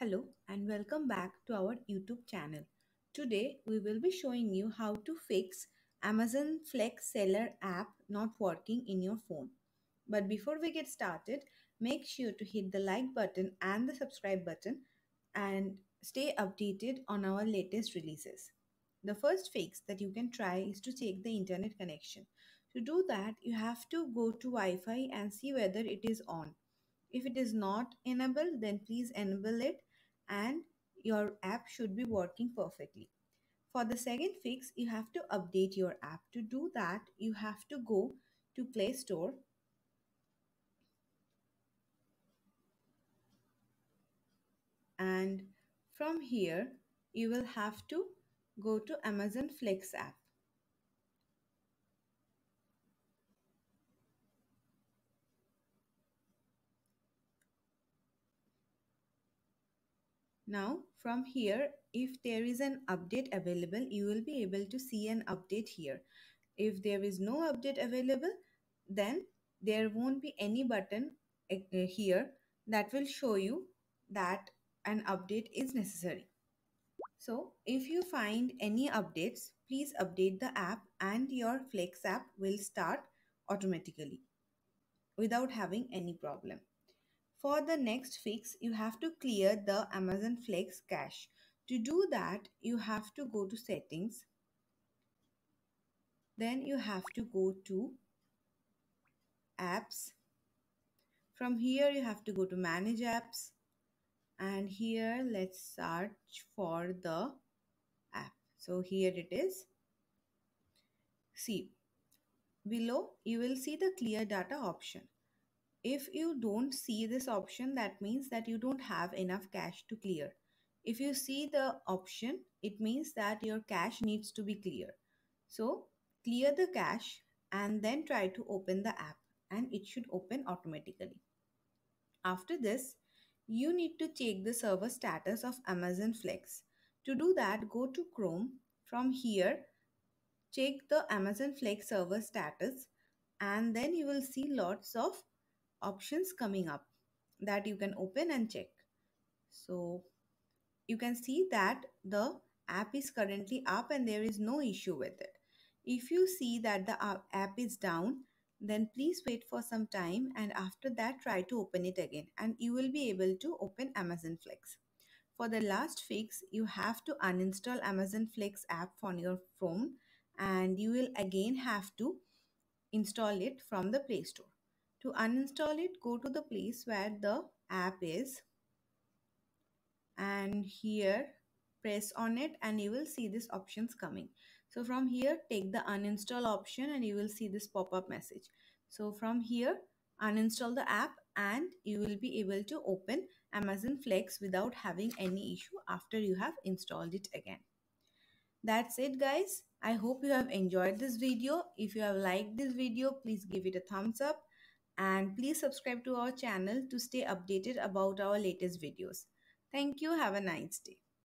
Hello and welcome back to our YouTube channel. Today we will be showing you how to fix Amazon Flex Seller app not working in your phone. But before we get started, make sure to hit the like button and the subscribe button and stay updated on our latest releases. The first fix that you can try is to check the internet connection. To do that, you have to go to Wi-Fi and see whether it is on. If it is not enabled, then please enable it and your app should be working perfectly. For the second fix, you have to update your app. To do that, you have to go to Play Store and from here you will have to go to Amazon Flex app. Now from here, if there is an update available, you will be able to see an update here. If there is no update available, then there won't be any button eh, eh, here that will show you that an update is necessary. So if you find any updates, please update the app and your Flex app will start automatically without having any problem. For the next fix, you have to clear the Amazon Flex cache. To do that, you have to go to settings. Then you have to go to apps. From here, you have to go to manage apps. And here, let's search for the app. So here it is. See, below you will see the clear data option if you don't see this option, that means that you don't have enough cache to clear. If you see the option, it means that your cache needs to be clear. So clear the cache and then try to open the app and it should open automatically. After this, you need to check the server status of Amazon Flex. To do that, go to Chrome. From here, check the Amazon Flex server status and then you will see lots of options coming up that you can open and check. So you can see that the app is currently up and there is no issue with it. If you see that the app is down, then please wait for some time and after that try to open it again and you will be able to open Amazon Flex. For the last fix, you have to uninstall Amazon Flex app on your phone and you will again have to install it from the Play Store. To uninstall it, go to the place where the app is and here press on it and you will see this options coming. So from here, take the uninstall option and you will see this pop-up message. So from here, uninstall the app and you will be able to open Amazon Flex without having any issue after you have installed it again. That's it guys. I hope you have enjoyed this video. If you have liked this video, please give it a thumbs up and please subscribe to our channel to stay updated about our latest videos. Thank you. Have a nice day.